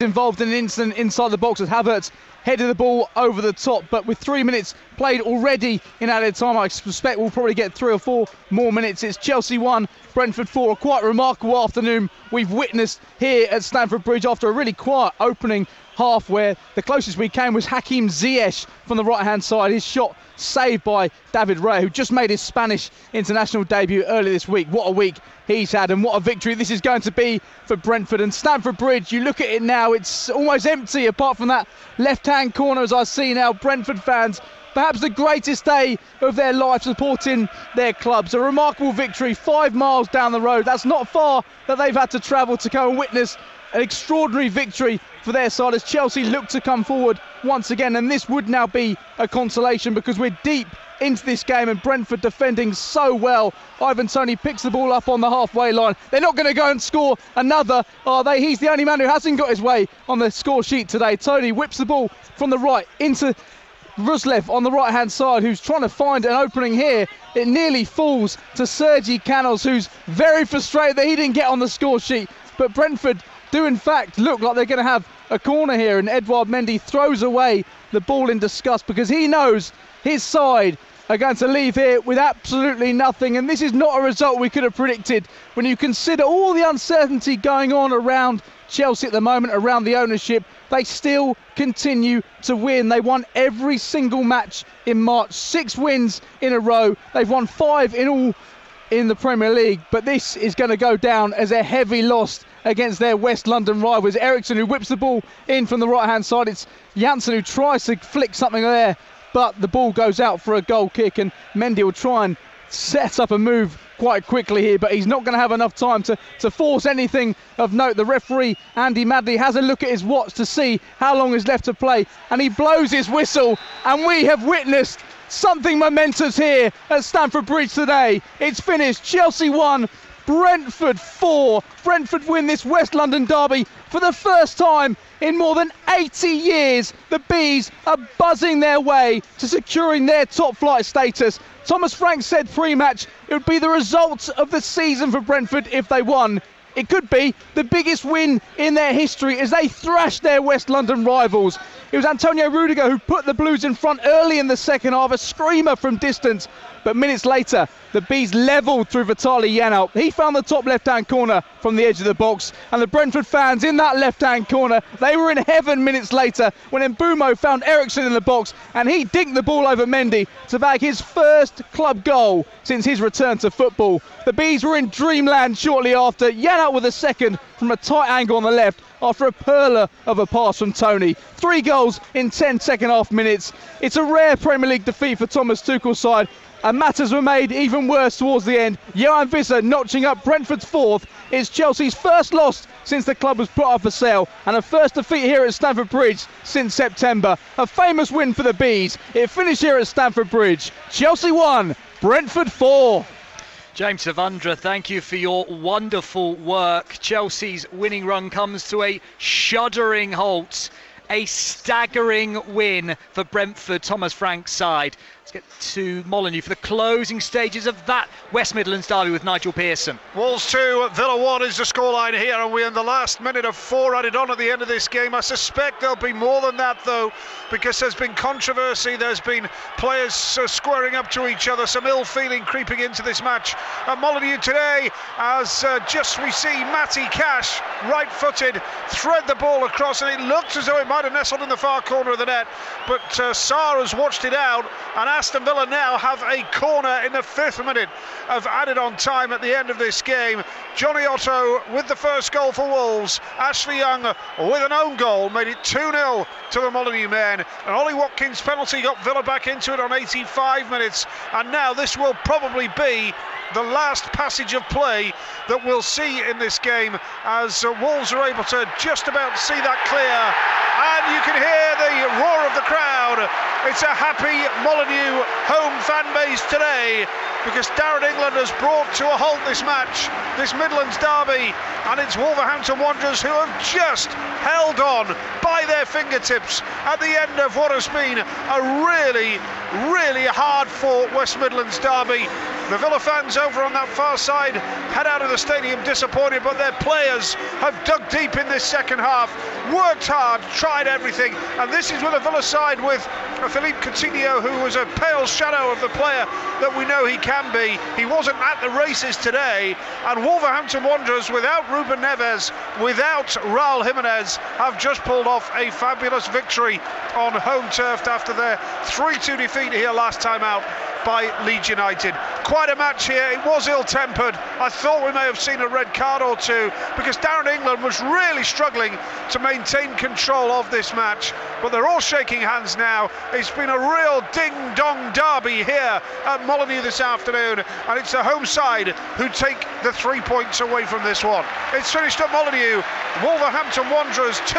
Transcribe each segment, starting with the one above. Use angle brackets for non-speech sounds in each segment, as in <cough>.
involved in an incident inside the box as Havertz headed the ball over the top. But with three minutes played already in added time, I suspect we'll probably get three or four more minutes. It's Chelsea 1, Brentford 4. A quite remarkable afternoon we've witnessed here at Stamford Bridge after a really quiet opening half where the closest we came was Hakim Ziyech from the right hand side. His shot saved by David Raya, who just made his Spanish international debut earlier this week. What a week he's had, and what a victory this is going to be for Brentford. And Stamford Bridge, you look at it now, it's almost empty apart from that left hand corner as I see now. Brentford fans perhaps the greatest day of their life supporting their clubs. A remarkable victory five miles down the road. That's not far that they've had to travel to go and witness an extraordinary victory for their side as Chelsea look to come forward once again. And this would now be a consolation because we're deep into this game and Brentford defending so well. Ivan Toney picks the ball up on the halfway line. They're not going to go and score another, are they? He's the only man who hasn't got his way on the score sheet today. Toney whips the ball from the right into Roerslev on the right hand side, who's trying to find an opening here. It nearly falls to Sergi Canos, who's very frustrated that he didn't get on the score sheet. But Brentford do in fact look like they're going to have a corner here and Edouard Mendy throws away the ball in disgust because he knows his side are going to leave here with absolutely nothing. And this is not a result we could have predicted. When you consider all the uncertainty going on around Chelsea at the moment around the ownership they still continue to win. They won every single match in March. Six wins in a row. They've won five in all in the Premier League. But this is going to go down as a heavy loss against their West London rivals. Eriksen who whips the ball in from the right hand side. It's Jansson who tries to flick something there, but the ball goes out for a goal kick, and Mendy will try and set up a move quite quickly here, but he's not going to have enough time to, to force anything of note. The referee, Andy Madley, has a look at his watch to see how long is left to play, and he blows his whistle, and we have witnessed something momentous here at Stamford Bridge today. It's finished. Chelsea 1, Brentford 4. Brentford win this West London derby for the first time in more than 80 years. The Bees are buzzing their way to securing their top flight status. Thomas Frank said pre match it would be the result of the season for Brentford if they won. It could be the biggest win in their history as they thrashed their West London rivals. It was Antonio Rudiger who put the Blues in front early in the second half, a screamer from distance. But minutes later, the Bees levelled through Vitali Janelt. He found the top left-hand corner from the edge of the box. And the Brentford fans in that left-hand corner, they were in heaven minutes later when Mbeumo found Eriksen in the box and he dinked the ball over Mendy to bag his first club goal since his return to football. The Bees were in dreamland shortly after. Janelt with a second from a tight angle on the left after a perler of a pass from Toney. Three goals in 10 second half minutes. It's a rare Premier League defeat for Thomas Tuchel's side, and matters were made even worse towards the end. Yoane Wissa notching up Brentford's fourth. It's Chelsea's first loss since the club was put up for sale, and a first defeat here at Stamford Bridge since September. A famous win for the Bees. It finished here at Stamford Bridge. Chelsea 1, Brentford 4. James Savundra, thank you for your wonderful work. Chelsea's winning run comes to a shuddering halt. A staggering win for Brentford, Thomas Frank's side. Let's get to Molineux for the closing stages of that West Midlands derby with Nigel Pearson. Wolves 2, Villa 1 is the scoreline here, and we're in the last minute of four added on at the end of this game. I suspect there'll be more than that, though, because there's been controversy, there's been players uh, squaring up to each other, some ill feeling creeping into this match. At Molineux today, as uh, just we see Matty Cash, right footed, thread the ball across, and it looked as though it might have nestled in the far corner of the net, but uh, Sá has watched it out and Aston Villa now have a corner in the fifth minute of added on time at the end of this game. Jonny Otto with the first goal for Wolves. Ashley Young with an own goal made it 2 0 to the Molineux men. And Ollie Watkins' penalty got Villa back into it on 85 minutes. And now this will probably be the last passage of play that we'll see in this game as uh, Wolves are able to just about see that clear. And you can hear the roar of the crowd. It's a happy Molineux home fan base today because Darren England has brought to a halt this match, this Midlands derby, and it's Wolverhampton Wanderers who have just held on by their fingertips at the end of what has been a really, really hard fought West Midlands derby. The Villa fans over on that far side head out of the stadium disappointed, but their players have dug deep in this second half, worked hard, tried everything, and this is with a Villa side with Philippe Coutinho, who was a pale shadow of the player that we know he can be. He wasn't at the races today, and Wolverhampton Wanderers, without Ruben Neves, without Raul Jimenez, have just pulled off a fabulous victory on home turf after their 3-2 defeat here last time out by Leeds United. Quite a match here. It was ill-tempered. I thought we may have seen a red card or two because Darren England was really struggling to maintain control of this match. But they're all shaking hands now. It's been a real ding-dong derby here at Molineux this afternoon, and it's the home side who take the three points away from this one. It's finished at Molineux. Wolverhampton Wanderers 2,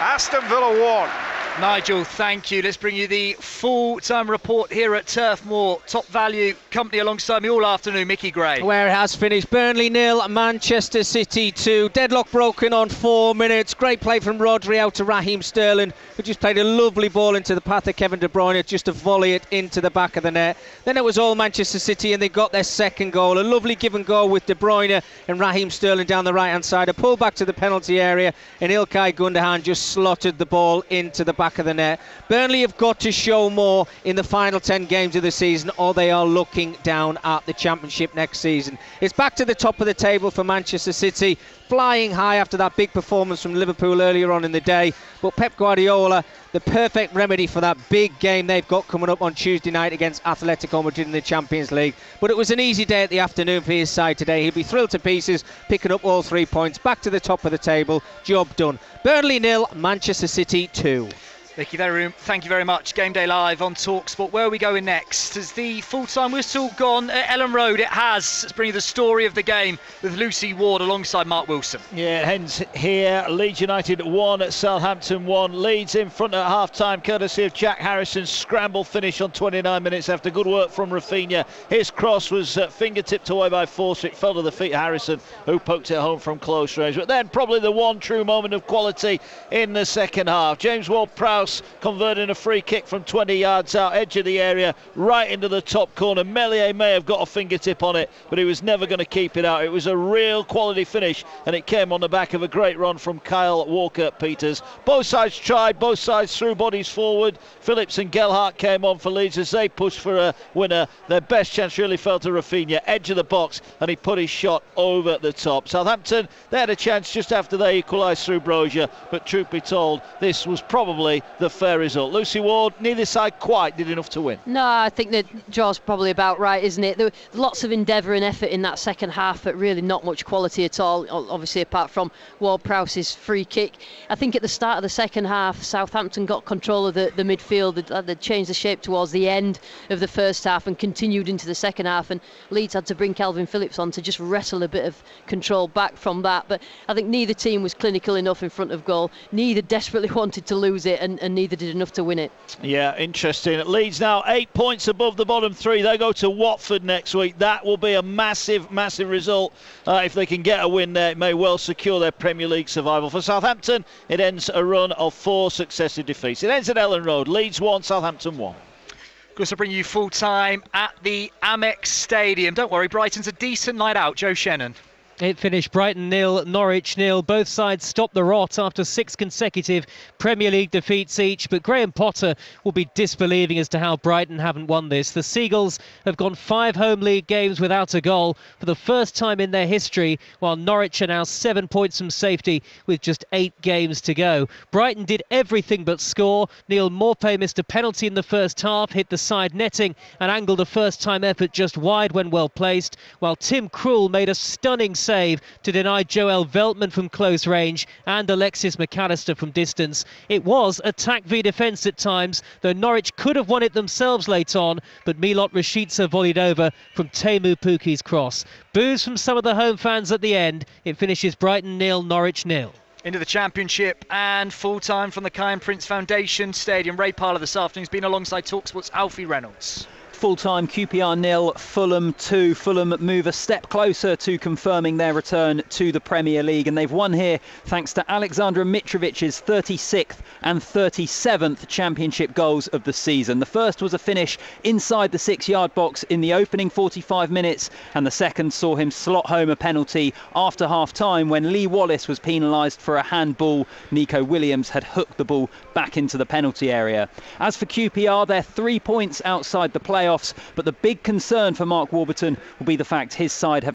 Aston Villa 1. Nigel, thank you. Let's bring you the full time report here at Turf Moor. Top value company alongside me all afternoon, Mickey Gray. Where it has finished Burnley nil, Manchester City 2. Deadlock broken on four minutes. Great play from Rodri out to Raheem Sterling, who just played a lovely ball into the path of Kevin De Bruyne just to volley it into the back of the net. Then it was all Manchester City and they got their second goal. A lovely give and go with De Bruyne and Raheem Sterling down the right hand side. A pull back to the penalty area and Ilkay Gundogan just slotted the ball into the back of the net. Burnley have got to show more in the final 10 games of the season or they are looking down at the Championship next season. It's back to the top of the table for Manchester City, flying high after that big performance from Liverpool earlier on in the day. But Pep Guardiola, the perfect remedy for that big game they've got coming up on Tuesday night against Atletico Madrid in the Champions League. But it was an easy day at the afternoon for his side today. He'll be thrilled to pieces, picking up all three points, back to the top of the table. Job done. Burnley nil, Manchester City two. Vicky thank you very much. Game Day Live on Talksport. Where are we going next? Has the full-time whistle gone at Elland Road? It has. Let's bring you the story of the game with Lucy Ward alongside Mark Wilson. Yeah, hence here. Leeds United 1, Southampton 1. Leeds in front at half-time, courtesy of Jack Harrison's scramble finish on 29 minutes after good work from Raphinha. His cross was uh, fingertipped away by Forster. It fell to the feet of Harrison, who poked it home from close range. But then probably the one true moment of quality in the second half. James Ward-Prowse converting a free kick from 20 yards out, edge of the area, right into the top corner. Meslier may have got a fingertip on it, but he was never going to keep it out. It was a real quality finish, and it came on the back of a great run from Kyle Walker Peters. Both sides tried, both sides threw bodies forward. Phillips and Gelhardt came on for Leeds as they pushed for a winner. Their best chance really fell to Raphinha, edge of the box, and he put his shot over the top. Southampton, they had a chance just after they equalised through Broja, but truth be told, this was probably the fair result. Lucy Ward, neither side quite did enough to win. No, I think the draw's probably about right, isn't it? There were lots of endeavour and effort in that second half, but really not much quality at all, obviously, apart from Ward Prowse's free kick. I think at the start of the second half, Southampton got control of the, the midfield. They'd changed the shape towards the end of the first half and continued into the second half, and Leeds had to bring Kalvin Phillips on to just wrestle a bit of control back from that. But I think neither team was clinical enough in front of goal. Neither desperately <laughs> wanted to lose it, and, and neither did enough to win it. Yeah, interesting. It leads now eight points above the bottom three. They go to Watford next week. That will be a massive, massive result. Uh, if they can get a win there, it may well secure their Premier League survival. For Southampton, it ends a run of four successive defeats. It ends at Elland Road. Leeds 1, Southampton 1. Of course, I bring you full time at the Amex Stadium. Don't worry, Brighton's a decent night out. Joe Shannon. It finished Brighton nil, Norwich nil. Both sides stopped the rot after six consecutive Premier League defeats each. But Graham Potter will be disbelieving as to how Brighton haven't won this. The Seagulls have gone five home league games without a goal for the first time in their history, while Norwich are now seven points from safety with just eight games to go. Brighton did everything but score. Neal Maupay missed a penalty in the first half, hit the side netting, and angled a first time effort just wide when well placed, while Tim Krul made a stunning save to deny Joel Veltman from close range and Alexis McAllister from distance. It was attack v defence at times, though Norwich could have won it themselves late on, but Milot Rashica volleyed over from Teemu Pukki's cross. Boos from some of the home fans at the end. It finishes Brighton nil, Norwich nil into the championship and full time from the Kiyan Prince Foundation Stadium. Ray Parlour this afternoon has been alongside Talksport's Alfie Reynolds. Full time QPR nil, Fulham 2. Fulham move a step closer to confirming their return to the Premier League, and they've won here thanks to Alexander Mitrovic's 36th and 37th Championship goals of the season. The first was a finish inside the six yard box in the opening 45 minutes, and the second saw him slot home a penalty after half time when Lee Wallace was penalised for a handball. Neco Williams had hooked the ball back into the penalty area. As for QPR, they're three points outside the playoffs, but the big concern for Mark Warburton will be the fact his side have